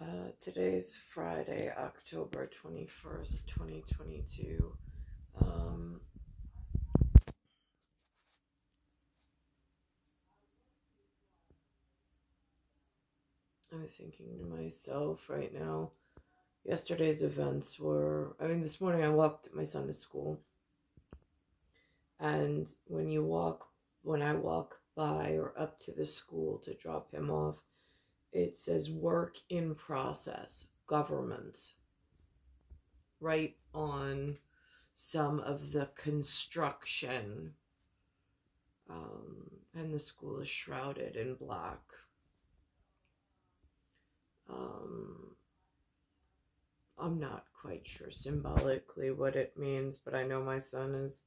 Uh, today's Friday, October 21st, 2022. Um, I'm thinking to myself right now, yesterday's events were, I mean, this morning I walked my son to school. And when you walk, when I walk by or up to the school to drop him off, it says work in process, government, right on some of the construction. Um, and the school is shrouded in black. Um, I'm not quite sure symbolically what it means, but I know my son is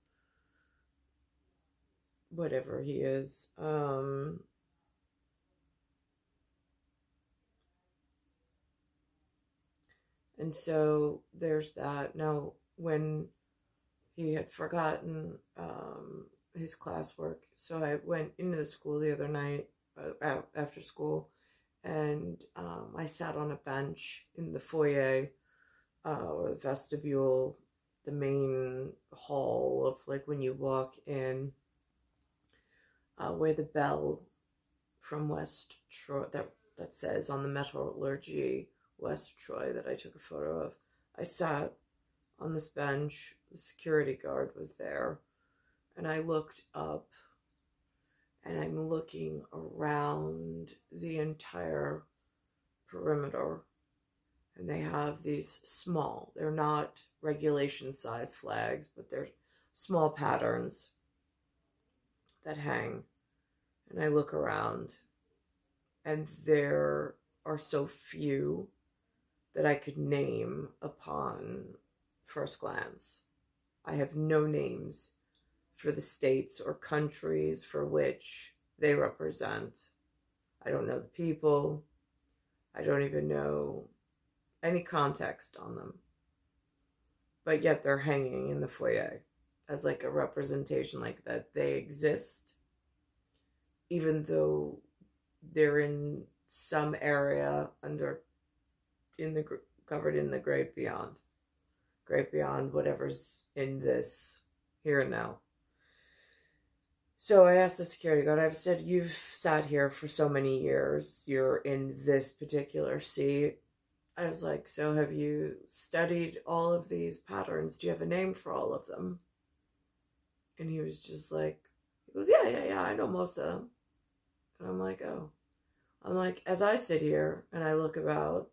whatever he is. Um, and so there's that. Now, when he had forgotten um, his classwork, so I went into the school the other night uh, after school, and um, I sat on a bench in the foyer uh, or the vestibule, the main hall of like when you walk in uh, where the bell from West Troy that that says on the metallurgy West Troy that I took a photo of. I sat on this bench. The security guard was there, and I looked up, and I'm looking around the entire perimeter, and they have these small. They're not regulation size flags, but they're small patterns that hang and I look around and there are so few that I could name upon first glance. I have no names for the states or countries for which they represent. I don't know the people. I don't even know any context on them. But yet they're hanging in the foyer as like a representation like that they exist even though they're in some area under in the covered in the great beyond. Great beyond whatever's in this here and now. So i asked the security guard i've said you've sat here for so many years you're in this particular seat. I was like so have you studied all of these patterns? Do you have a name for all of them? And he was just like he goes yeah yeah yeah i know most of them. And I'm like, oh. I'm like, as I sit here and I look about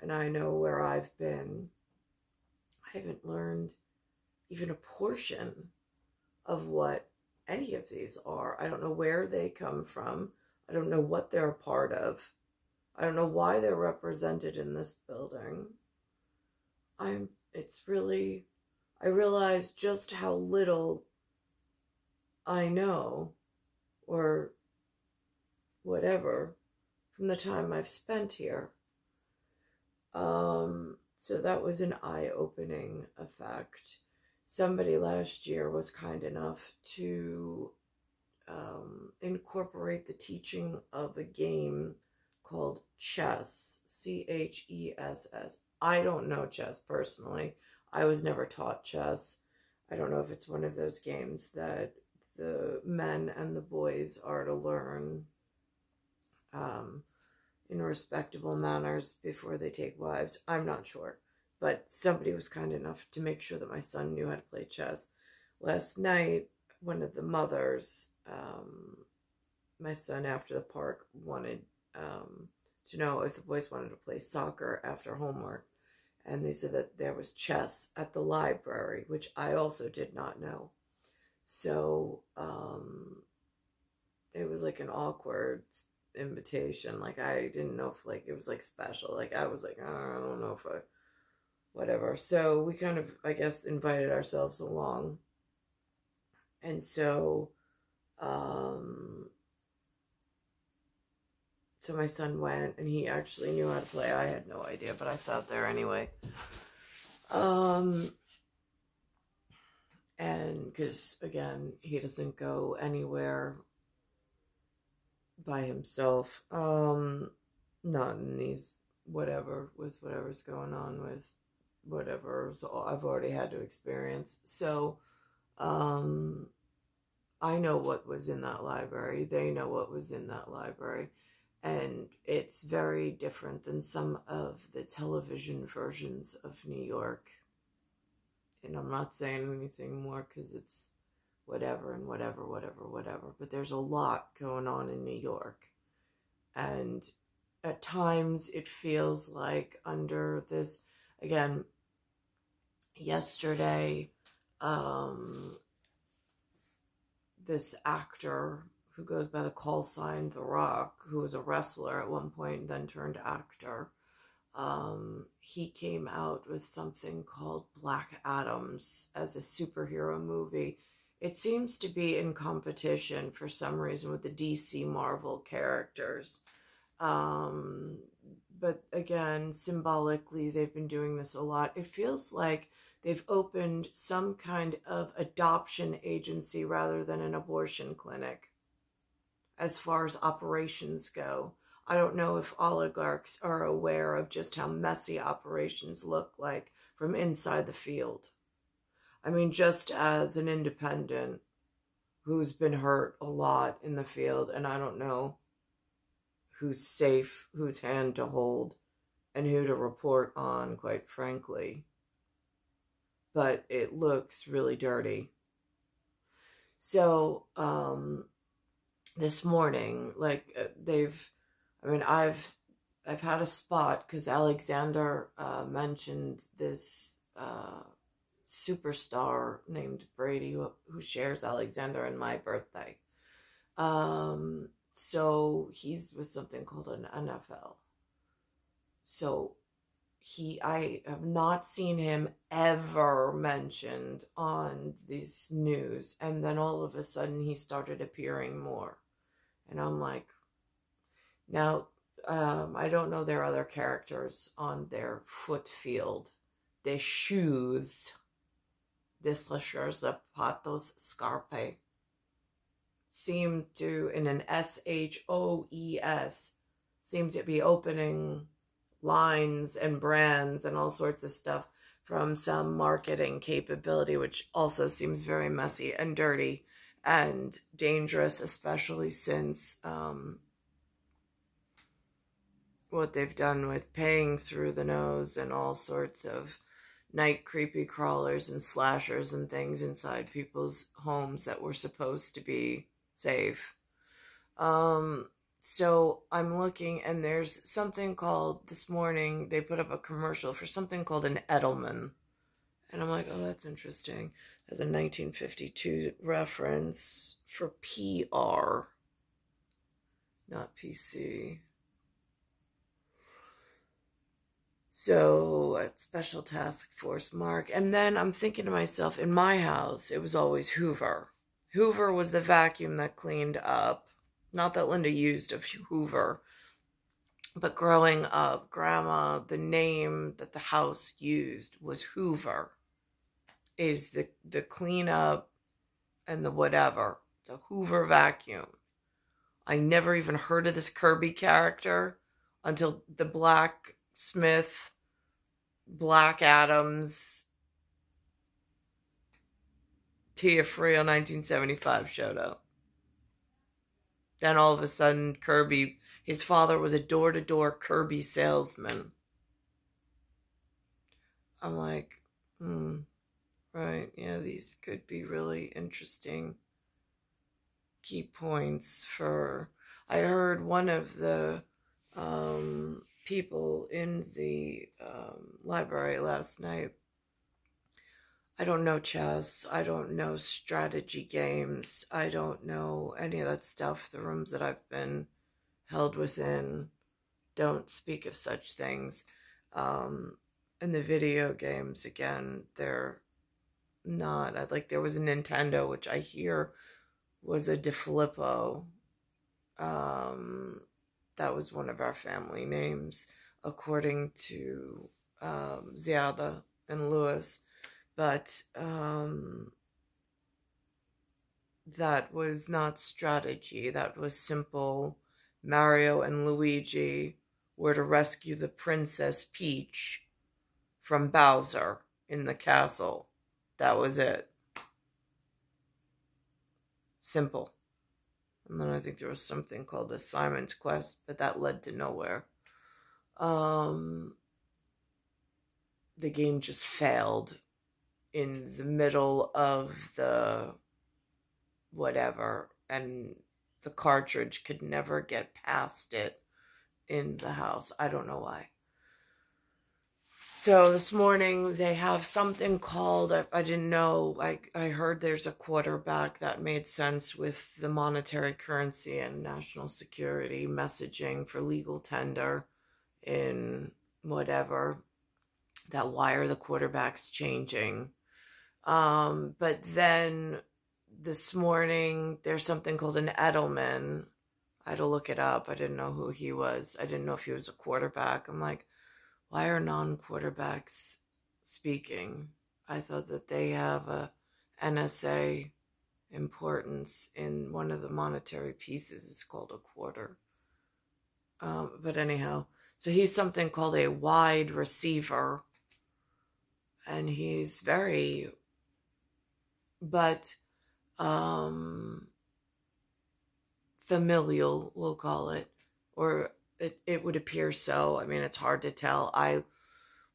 and I know where I've been, I haven't learned even a portion of what any of these are. I don't know where they come from. I don't know what they're a part of. I don't know why they're represented in this building. I'm, it's really, I realize just how little I know or whatever from the time I've spent here. Um, so that was an eye opening effect. Somebody last year was kind enough to um, incorporate the teaching of a game called chess, C H E S S. I don't know chess personally. I was never taught chess. I don't know if it's one of those games that the men and the boys are to learn um, in respectable manners before they take wives. I'm not sure. But somebody was kind enough to make sure that my son knew how to play chess. Last night, one of the mothers, um, my son after the park wanted um, to know if the boys wanted to play soccer after homework. And they said that there was chess at the library, which I also did not know. So um, it was like an awkward invitation. Like I didn't know if like it was like special. Like I was like, oh, I don't know if I whatever. So we kind of I guess invited ourselves along. And so um so my son went and he actually knew how to play. I had no idea, but I sat there anyway. Um and because again he doesn't go anywhere by himself. Um, not in these whatever with whatever's going on with whatever so I've already had to experience. So, um, I know what was in that library. They know what was in that library. And it's very different than some of the television versions of New York. And I'm not saying anything more because it's whatever and whatever, whatever, whatever. But there's a lot going on in New York. And at times it feels like under this, again, yesterday, um, this actor who goes by the call sign The Rock, who was a wrestler at one point, then turned actor. Um, he came out with something called Black Adams as a superhero movie. It seems to be in competition for some reason with the DC Marvel characters. Um, but again, symbolically, they've been doing this a lot. It feels like they've opened some kind of adoption agency rather than an abortion clinic as far as operations go. I don't know if oligarchs are aware of just how messy operations look like from inside the field. I mean, just as an independent who's been hurt a lot in the field, and I don't know who's safe, whose hand to hold, and who to report on, quite frankly but it looks really dirty. So, um, this morning, like uh, they've, I mean, I've, I've had a spot because Alexander uh, mentioned this uh, superstar named Brady who, who shares Alexander and my birthday. Um, so he's with something called an NFL. So he I have not seen him ever mentioned on this news and then all of a sudden he started appearing more and I'm like now um, I don't know their other characters on their foot field their shoes this zapatos scarpe seem to in an S H O E S seem to be opening lines and brands and all sorts of stuff from some marketing capability, which also seems very messy and dirty and dangerous, especially since um, what they've done with paying through the nose and all sorts of night creepy crawlers and slashers and things inside people's homes that were supposed to be safe. Um, so I'm looking, and there's something called this morning. They put up a commercial for something called an Edelman, and I'm like, oh, that's interesting. As a 1952 reference for PR, not PC. So at Special Task Force Mark. And then I'm thinking to myself, in my house, it was always Hoover. Hoover was the vacuum that cleaned up not that Linda used of Hoover, but growing up, Grandma, the name that the house used was Hoover. Is the the cleanup and the whatever. It's a Hoover vacuum. I never even heard of this Kirby character until the blacksmith, Black Adams, Tia Frio 1975 showed up. Then all of a sudden, Kirby, his father was a door to door Kirby salesman. I'm like, hmm, right, yeah, these could be really interesting key points for. I heard one of the um, people in the um, library last night I don't know chess. I don't know strategy games. I don't know any of that stuff. The rooms that I've been held within don't speak of such things. Um, and the video games, again, they're not. I, like there was a Nintendo, which I hear was a DeFilippo. Um, that was one of our family names, according to um, Ziada and Lewis but um, that was not strategy. That was simple Mario and Luigi were to rescue the Princess Peach from Bowser in the castle. That was it. Simple. And then I think there was something called the Simon's Quest, but that led to nowhere. Um, the game just failed in the middle of the whatever, and the cartridge could never get past it in the house. I don't know why. So this morning they have something called I, I didn't know I I heard there's a quarterback that made sense with the monetary currency and national security messaging for legal tender in whatever that why are the quarterbacks changing? Um but then this morning there's something called an Edelman. I had to look it up. I didn't know who he was. I didn't know if he was a quarterback. I'm like why are non-quarterbacks speaking? I thought that they have a NSA importance in one of the monetary pieces. It's called a quarter. Um, but anyhow, so he's something called a wide receiver, and he's very, but um, familial, we'll call it, or it, it would appear so. I mean, it's hard to tell. I,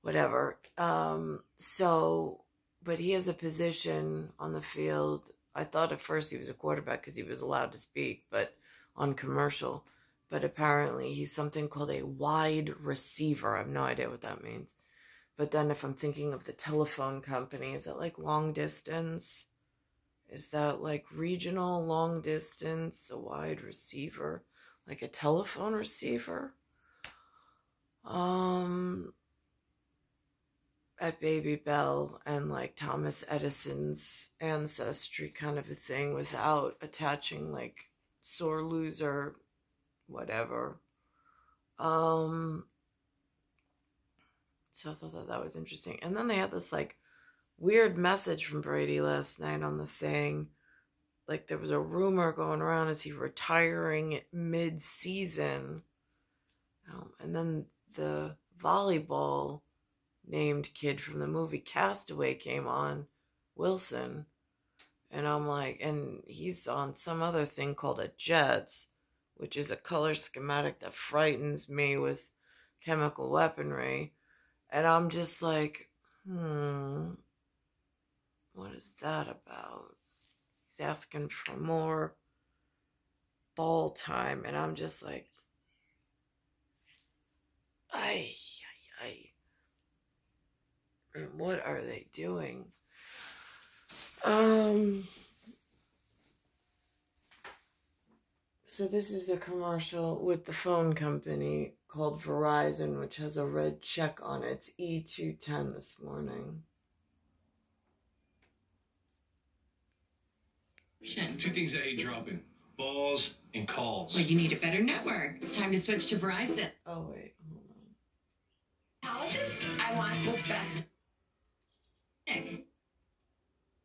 whatever. Um, so, but he has a position on the field. I thought at first he was a quarterback because he was allowed to speak, but on commercial. But apparently he's something called a wide receiver. I have no idea what that means. But then if I'm thinking of the telephone company, is that like long distance? Is that like regional long distance, a wide receiver? Like a telephone receiver. Um, at Baby Bell and like Thomas Edison's ancestry kind of a thing without attaching like sore loser, whatever. Um, so I thought that that was interesting. And then they had this like weird message from Brady last night on the thing like there was a rumor going around is he retiring mid season. Um, and then the volleyball named kid from the movie Castaway came on, Wilson. And I'm like, and he's on some other thing called a JETS, which is a color schematic that frightens me with chemical weaponry. And I'm just like, hmm, what is that about? Asking for more ball time, and I'm just like, ay, ay, ay. What are they doing? Um. So this is the commercial with the phone company called Verizon, which has a red check on it. It's E210 this morning. Two things that ain't dropping balls and calls. Well, you need a better network. Time to switch to Verizon. Oh, wait. Hold on. Colleges, I want what's best.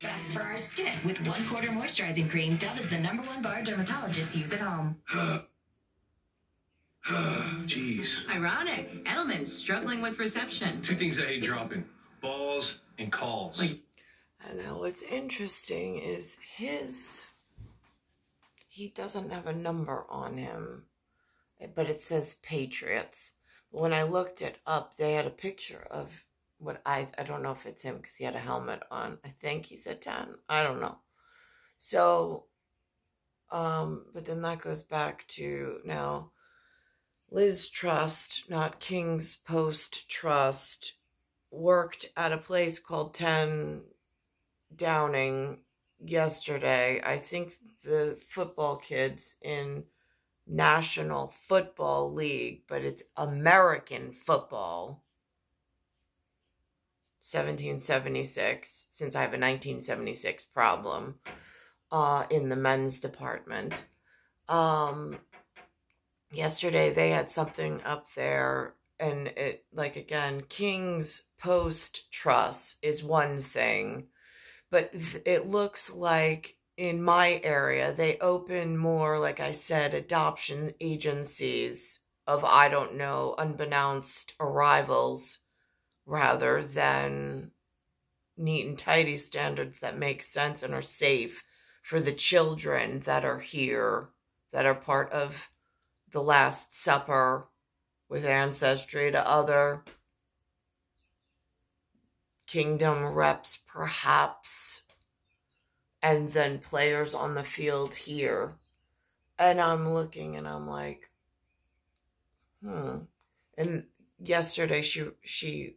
Best for our skin. With one quarter moisturizing cream, Dove is the number one bar dermatologists use at home. Jeez. Ironic. Edelman's struggling with reception. Two things I hate dropping balls and calls. Like and now what's interesting is his, he doesn't have a number on him, but it says Patriots. When I looked it up, they had a picture of what I, I don't know if it's him because he had a helmet on. I think he said 10. I don't know. So, um, but then that goes back to now Liz Trust, not King's Post Trust, worked at a place called 10 Downing yesterday. I think the football kids in National Football League, but it's American football. 1776, since I have a 1976 problem uh, in the men's department. Um, yesterday they had something up there, and it, like, again, King's Post Trust is one thing but it looks like in my area they open more like i said adoption agencies of I don't know unbeknownst arrivals rather than neat and tidy standards that make sense and are safe for the children that are here that are part of the last supper with ancestry to other kingdom reps perhaps and then players on the field here. And i'm looking and i'm like hmm. And yesterday she she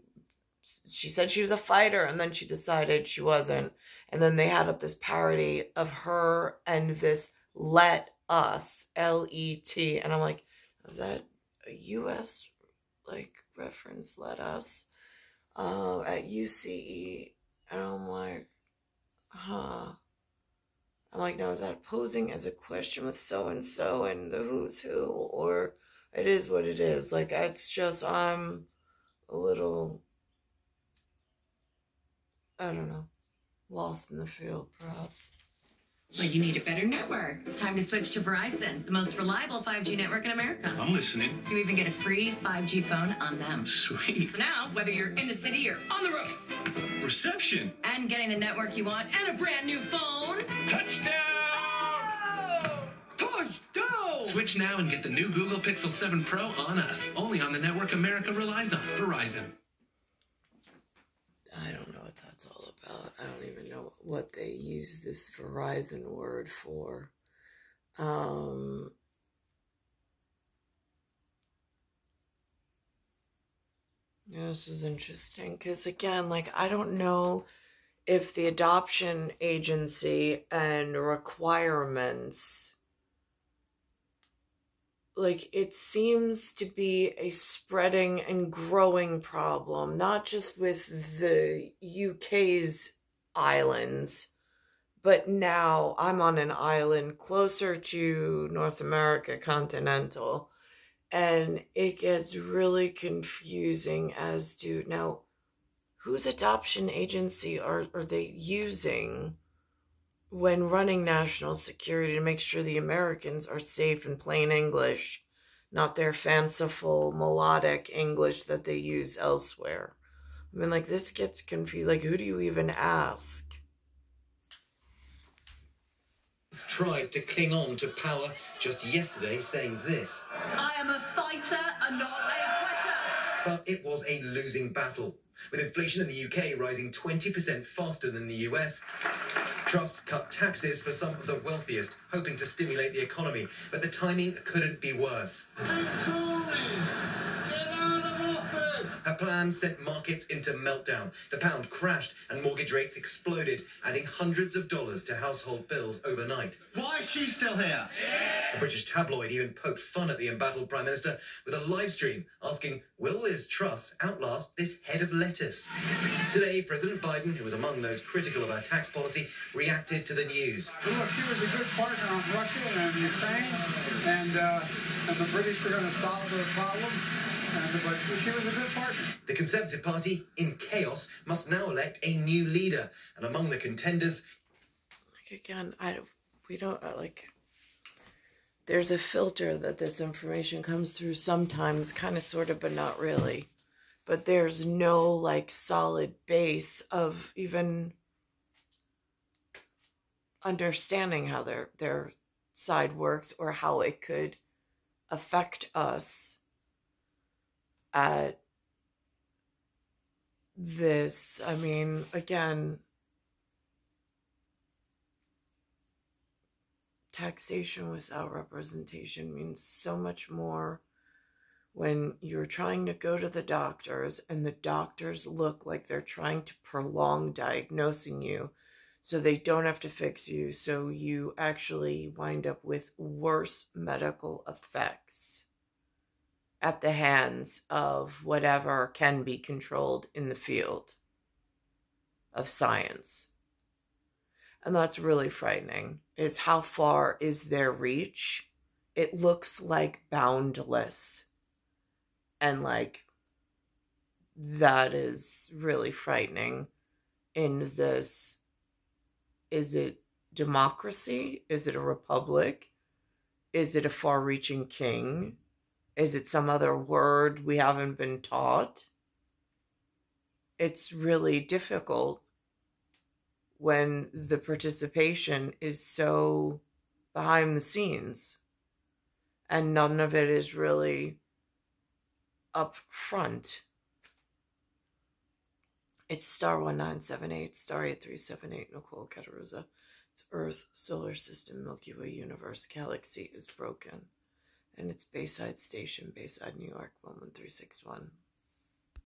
she said she was a fighter and then she decided she wasn't. And then they had up this parody of her and this let us l-e-t and i'm like is that a us like reference let us uh at uce and i'm like huh. I'm like now is that posing as a question with so and so and the who's who or it is what it is. Like it's just i'm a little I don't know, lost in the field, perhaps. Well, you need a better network. Time to switch to Verizon, the most reliable 5G network in America. I'm listening. You even get a free 5G phone on them. Sweet. So now, whether you're in the city or on the road, Reception. and getting the network you want and a brand new phone, Touchdown. Oh! Touchdown! Switch now and get the new Google Pixel 7 Pro on us. Only on the network America relies on. Verizon. I don't know I don't even know what they use this Verizon word for. Um, this was interesting because, again, like, I don't know if the adoption agency and requirements like it seems to be a spreading and growing problem not just with the UK's islands but now I'm on an island closer to North America continental and it gets really confusing as to now whose adoption agency are, are they using when running national security to make sure the Americans are safe in plain English, not their fanciful melodic English that they use elsewhere. I mean, like, this gets confused. Like, who do you even ask? tried to cling on to power just yesterday, saying this. I am a fighter and not a quitter. But it was a losing battle. With inflation in the UK rising 20% faster than the US, Truss cut taxes for some of the wealthiest, hoping to stimulate the economy. But the timing couldn't be worse. Plan sent markets into meltdown. The pound crashed and mortgage rates exploded, adding hundreds of dollars to household bills overnight. Why is she still here? A British tabloid even poked fun at the embattled Prime Minister with a live stream asking, Will Liz Truss outlast this head of lettuce? Today, President Biden, who was among those critical of her tax policy, reacted to the news. Look, she was a good partner on Russia and Ukraine, and, uh, and the British are going to solve their problem. But she was a good partner. The Conservative Party, in chaos, must now elect a new leader. And among the contenders, Like, again, I we don't, uh, like, there's a filter that this information comes through sometimes, kind of, sort of, but not really. But there's no, like, solid base of even understanding how their their side works or how it could affect us at this i mean again taxation without representation means so much more when you're trying to go to the doctors and the doctors look like they're trying to prolong diagnosing you so they don't have to fix you so you actually wind up with worse medical effects at the hands of whatever can be controlled in the field of science. And that's really frightening is how far is their reach? It looks like boundless. And like that is really frightening in this is it democracy? Is it a republic? Is it a far reaching king Is it some other word we haven't been taught? It's really difficult when the participation is so behind the scenes and none of it is really up front. It's star 1978, star 8378, Nicole Cattaruzza. It's Earth, solar system, Milky Way universe, galaxy is broken. And it's Bayside Station, Bayside, New York, 11361.